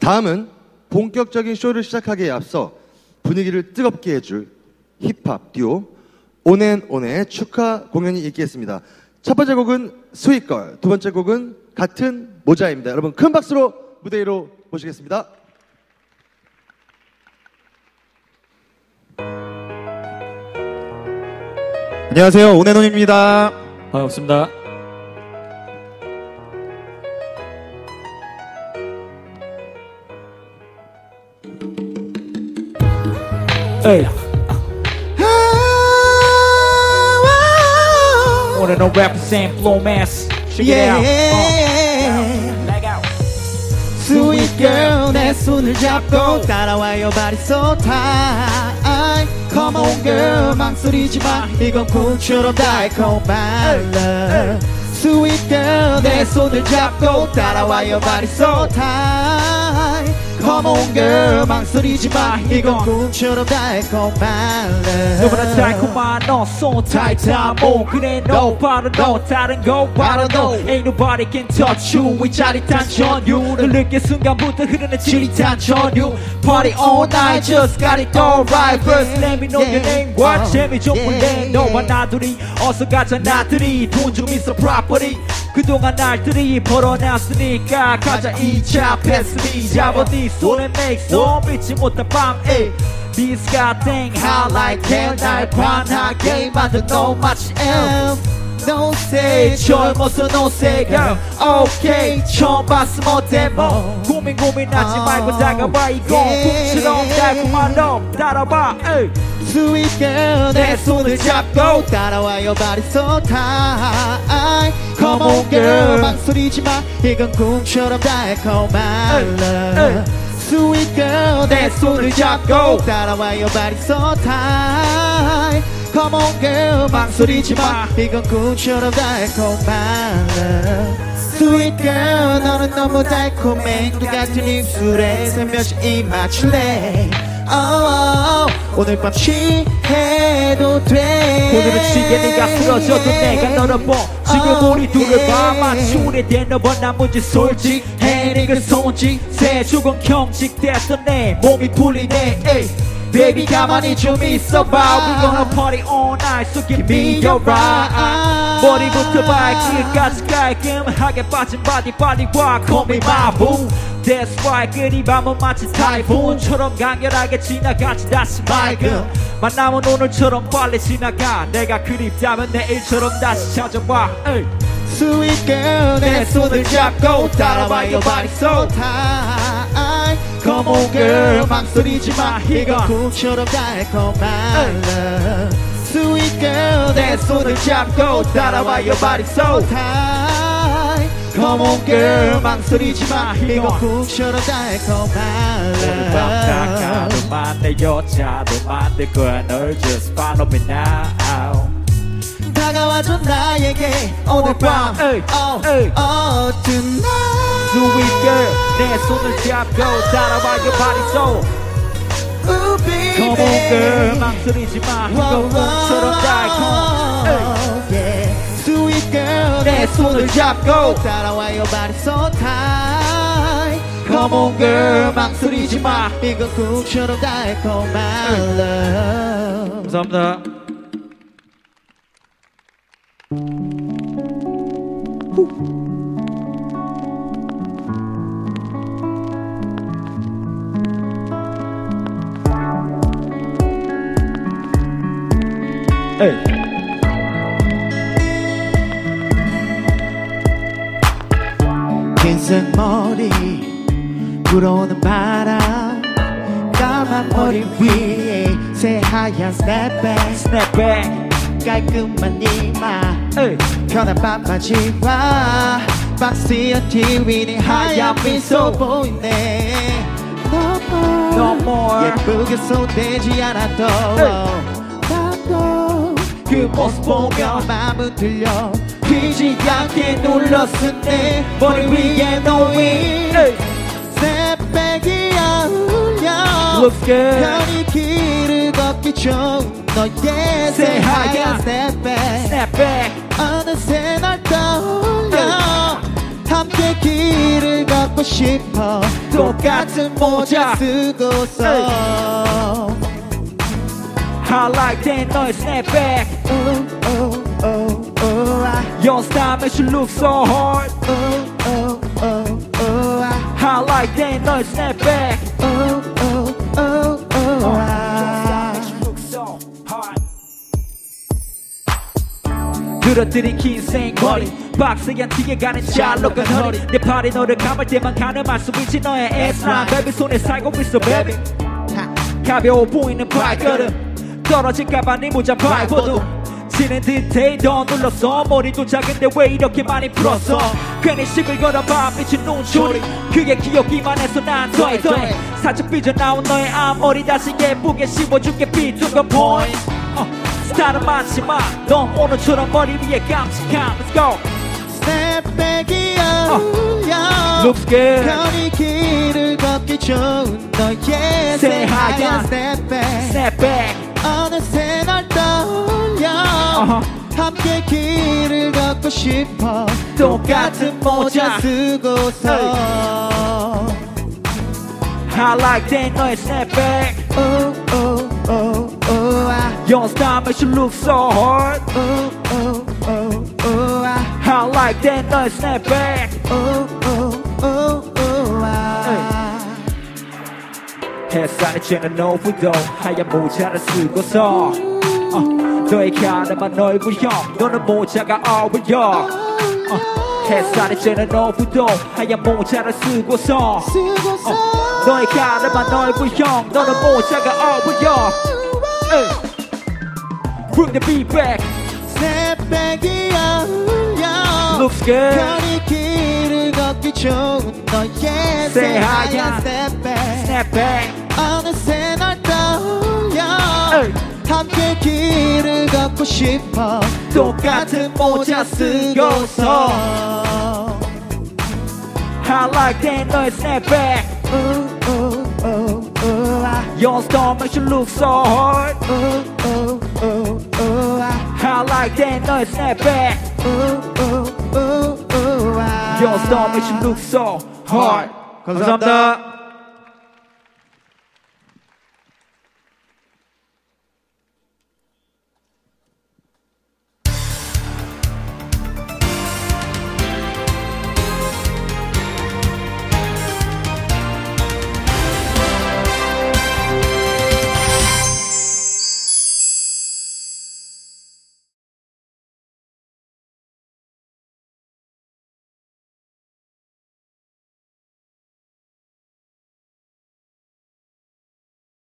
다음은 본격적인 쇼를 시작하기에 앞서 분위기를 뜨겁게 해줄 힙합 듀오 온앤온의 축하 공연이 있겠습니다. 첫 번째 곡은 스윗걸, 두 번째 곡은 같은 모자입니다. 여러분 큰 박수로 무대 위로 모시겠습니다. 안녕하세요 온앤온입니다 반갑습니다. 에이. 오늘 너 represent flow mass. Check it out. Uh. Leg out. Sweet girl 내 손을 잡고 따라와요 body so tight Come on girl 망설이지 마 이건 꿈처럼 달콤한 love Sweet girl 내 손을 잡고 따라와요 body so tight Come on girl 망설이지 마 이건 꿈처럼 달콤한 love 너무나 달콤한 너손 타이트한 몸 그래 너 바로 너 다른 거 바로 너. Ain't nobody can touch you. 이 짜릿한 전율을 느낄 순간부터 흐르는 지릿한 전율 Party all night just got it all right. First let me know your name. what 재미 좀 볼래 너와 나 둘이 어서 가자 나들이. 돈좀 있어 property. 그동안 날들이 벌어놨으니까 가자 2차 패스리. 잡아 네 손에 make some 믿지 못한 밤에 This god thing how like hell 날 반하게 만든 너 마치 M No say 젊어서 no say girl Okay 처음 봤으면 어때 뭐 고민 고민하지 말고 다가봐 이건 꿈처럼 달콤한 너 따라봐 에이. 내 손을 잡고 따라와요 body so tight Come on girl 망설이지 마 이건 꿈처럼 달콤한 love Sweet girl 내 손을 잡고 따라와요 body so tight. Come on girl 망설이지 마. 이건 꿈처럼 달콤한 love Sweet girl 너는 너무 달콤해. 그 같은 입술에 살며시 입 맞출래. Oh, oh, 오늘 밤 취해도 돼. 오늘은 지게 네가 쓰러져도 내가 너를 봐 지금 우리 둘을 봐 마치 오래된 너번 나머지 솔직 해 네가 손짓 새 조금 경직됐던 내 몸이 풀리네. 에이. Baby 가만히 좀 있어봐. We gonna party all night so give me your ride. 머리부터 발끝까지 깔끔하게 빠진 바디 빨리 와 Call me my boo. That's why 그리 밤은 마치 타이푼처럼 강렬하게 지나가지 다시 맑음. 만남은 오늘처럼 빨리 지나가. 내가 그립다면 내일처럼 다시 찾아와. 에이. Sweet girl 내 손을 잡고 따라와요 body so tight Come on girl 망설이지 마 이건 꿈처럼 달콤한 love Sweet girl 내 손을 잡고 따라와요 body so tight Come on girl 망설이지 마 이건 꿈처럼 달콤한 오늘 밤 love 나가도만 내 여자도 만들 거야 널 just follow me now 다가와줘 나에게 오늘 밤 에이, oh, 에이. oh, tonight Sweet girl 내 손을 잡고 따라와 your body so Ooh, baby. Come on girl 망설이지 마 이건 꿈처럼 달콤 yeah. Sweet girl 내 손을 잡고 따라와요 body so tight Come on girl 망설이지 마 이건 꿈처럼 달콤한 love 감사합니다 Ay. 흰색 머리 불어오는 바람 까만 머리 위에 새하얀 snapback snapback 깔끔한 이마. 편한 반바지와 박스의 티 위 니 하얀 미소 보이네. No more. 예쁘게 손대지 않아도. 나도 그 모습 보면 마음은 들려. 피지 않게 눌렀을 때 머리 위에 놓인 snapback이 어울려. 편히 길을 걷기 좋은 너의 새하얀 snapback snapback 어느새 날 떠올려 한 함께 길을 걷고 싶어 똑같은 모자 쓰고서 I like that 너의 snapback oh, oh, oh, oh, ah, Your style makes you look so hard oh, oh, oh, oh, ah, I like that 너의 snapback oh, oh, oh, 늘어뜨린 긴 생머리. 박스한 티에 가는 샬롯한 허리. 내 팔이 너를 감을 때만 가늠할 수 있지 너의 S라인 베비 손에 살고 있어 베비 가벼워 보이는 발걸음. 떨어질까봐 네 모자 밟아도 지는 듯해 더 눌렀어. 머리도 작은데 왜 이렇게 많이 풀었어? 괜히 식을 걸어봐 미친 눈초리. 그게 기억기만 해서 난 더해 더해 살짝 삐져나온 너의 앞머리 다시 예쁘게 씹어줄게 비투건 포인트 어, 스타일은 많지만 넌 오늘처럼 머리 위에 깜찍함. Let's go. 스냅백이야. Looks good 편히 길을 걷기 좋은 너의 새하얀 새하얀 스냅백 Snap back 어느새 널 떠올려. 어허. 함께 길을 걷고 싶어. 똑같은 모자. 쓰고서. I like that 너의 snap back oh, oh, oh, oh, Your style makes you look so hard. Oh, oh, oh, oh, ah, I like that 너의 snap back. Oh, oh, oh, oh, ah. 햇살이 쬐는 오후도 하얀 모자를 쓰고서. 어, 너의 가름한 얼굴형 너는 모자가 어울려. 어, 햇살이 쬐는 오후도 하얀 모자를 쓰고서. 어, 너의 가름한 얼굴형. 너는 모자가 어울려. 에이. Bring the beat back 스냅백이야 Looks good 편히 길을 걷기 좋은 너의 새하얀 Snap back 어느새 널 떠올려 에이. 함께 길을 걷고 싶어 똑같은 모자 쓰고서 I like that 너의 snap back oh, oh, oh, oh, ah, Your makes you look so hard oh, oh, oh, oh, ah, I like that 너의 snap back oh, oh, oh, oh, ah. Your style makes you look so hard 감사합니다